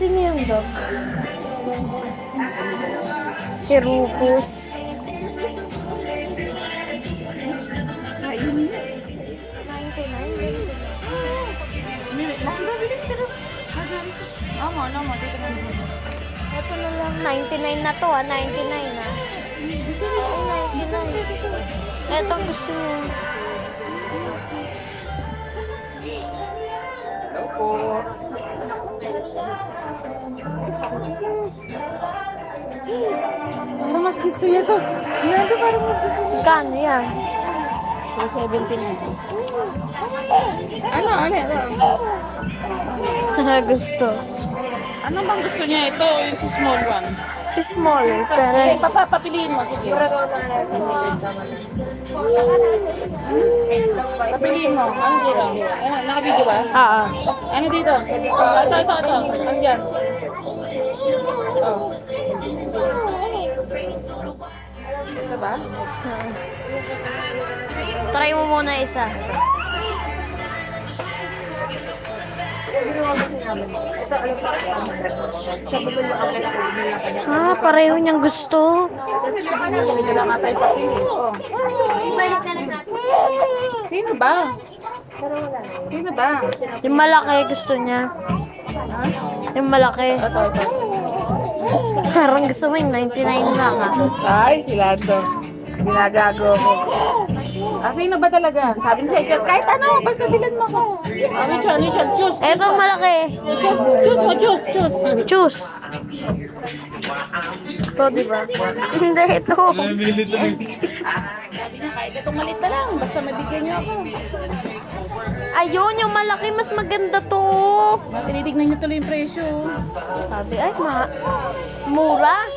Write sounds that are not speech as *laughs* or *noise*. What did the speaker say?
Sino yung dog? Si Rufus. Mo. Ito na lang. 99 na to ah. 99 na. Oo, 99. Ito gusto niya. Hello po. Ano mas gusto niya to? Ano parang mas gusto niya? Magkano yan? 217 na. Ano, ano, ano? *laughs* gusto. Ano bang gusto niya ito? Yung si small one. Si small. Pero, Eh, papapiliin mo. Sige. Papiliin mo. Ano dito? Ano, nakabidyo ba? ah, ah. Ano dito? Ito, ito, ito. Dyan? Oh. Ito ba? Try mo muna isa. Ah, pareho niyang gusto. Sino ba? Sino ba? Yung malaki gusto niya. Ha? Yung malaki. Ito, ito. Parang gusto mo yung 99 lang ah. Ay, sila to. Ginagago ko. Ah, sino ba talaga? Sabi ni Sir, kahit ano, basta bilan mo ko. Ah, which one? Choose. Eto ang malaki. Choose, choose mo, choose, choose. Choose. Ito, di ba? Hindi, ito. Sabi niya, kahit itong malit na lang, basta mabigyan niyo ako. Ayun, yung malaki, mas maganda to. Tinitignan niyo tuloy yung presyo. Sabi, ay, ma mura.